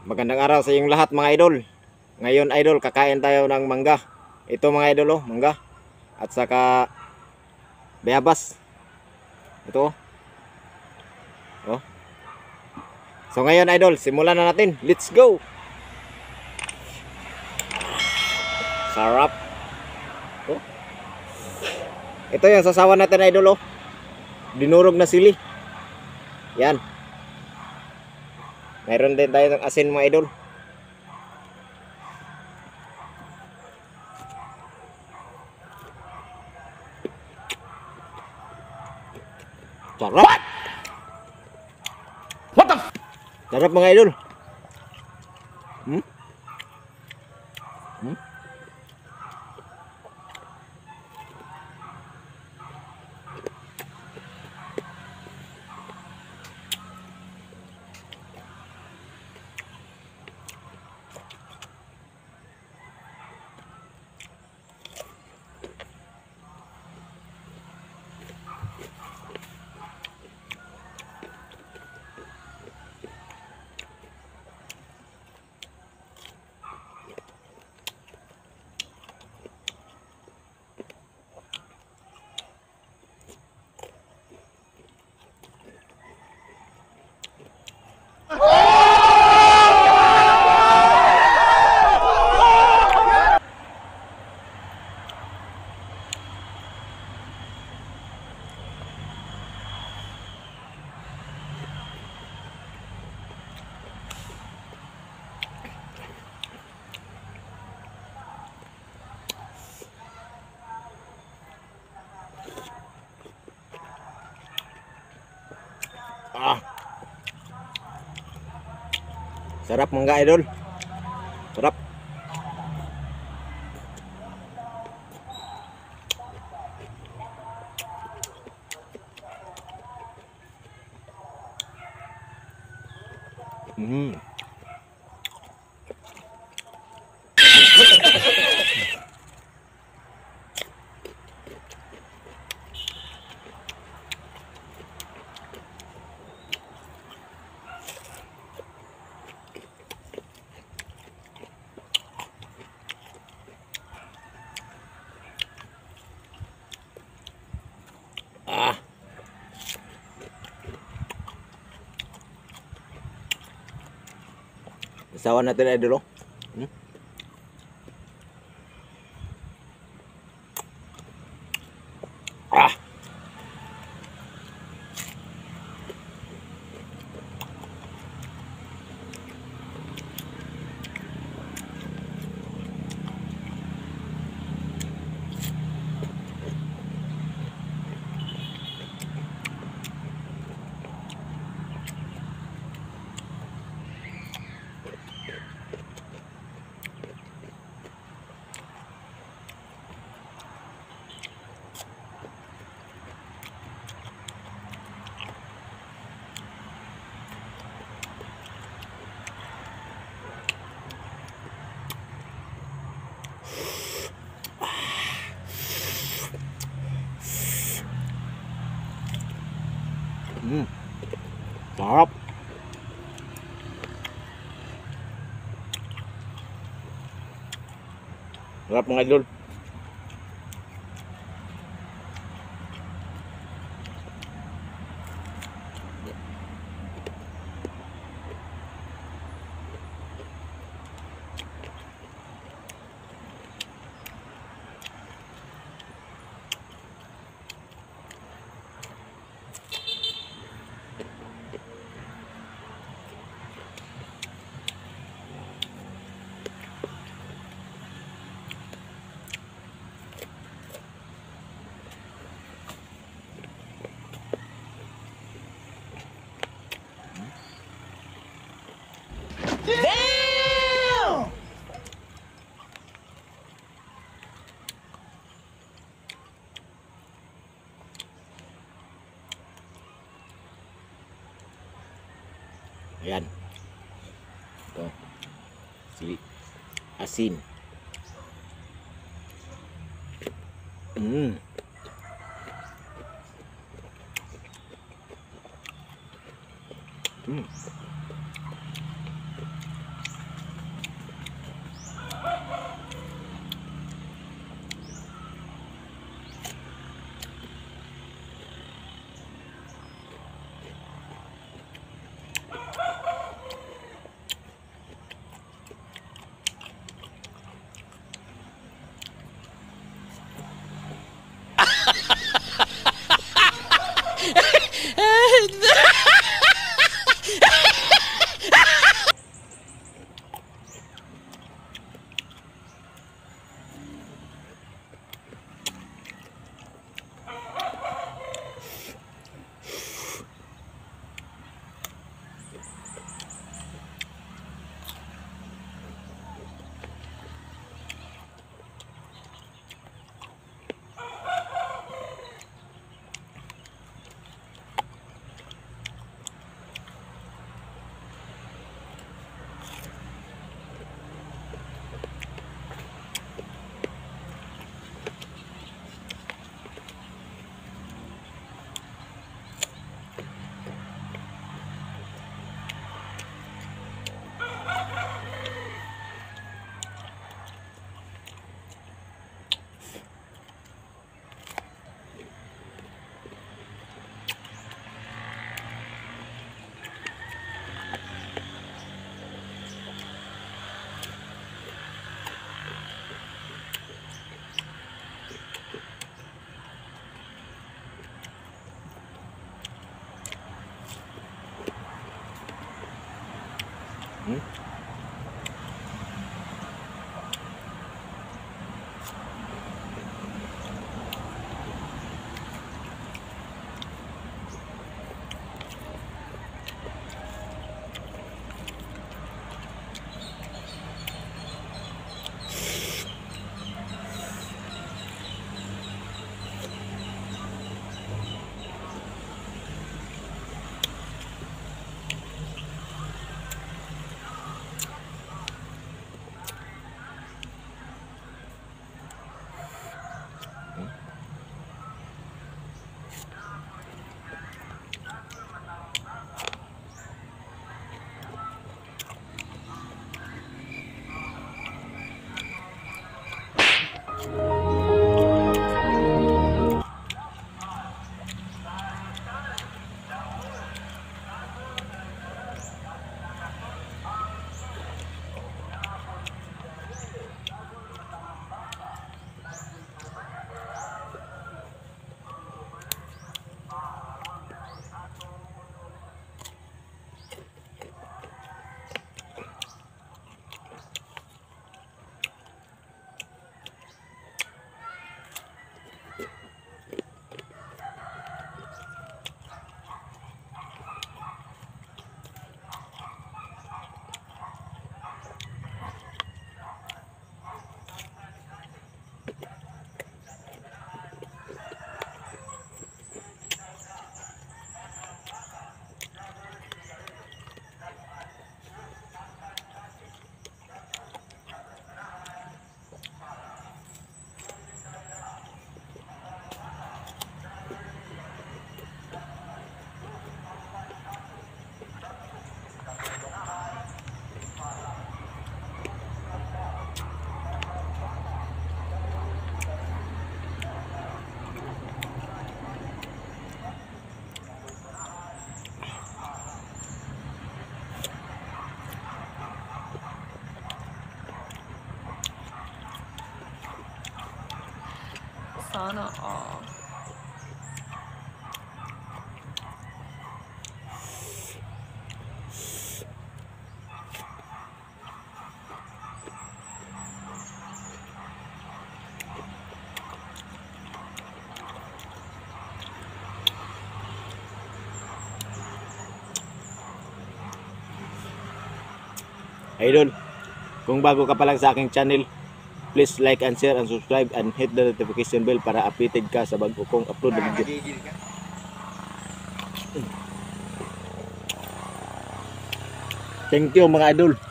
Magandang araw sa inyong lahat mga idol. Ngayon idol, kakain tayo ng mangga. Ito mga idol oh, mangga. At saka bayabas. Ito oh. Oh. So ngayon idol, simulan na natin. Let's go. Sarap. Oh. Ito yung sasawa natin idol oh. Dinurog na sili. Yan. Mayroon din tayo ng asin mga idol. Sarap! What? The Sarap mga idol. Sarap mga idol. Sarap. Mm. Isawan natin idol oh. Mm. Sarap. Sarap mga idol. Ayan. Ito. Sili. Asin. Mm. Mm. 嗯 Sana all. Idol, kung bago ka pa lang sa aking channel, please like and share and subscribe and hit the notification bell para updated ka sa bago kong upload na video. Thank you mga idol.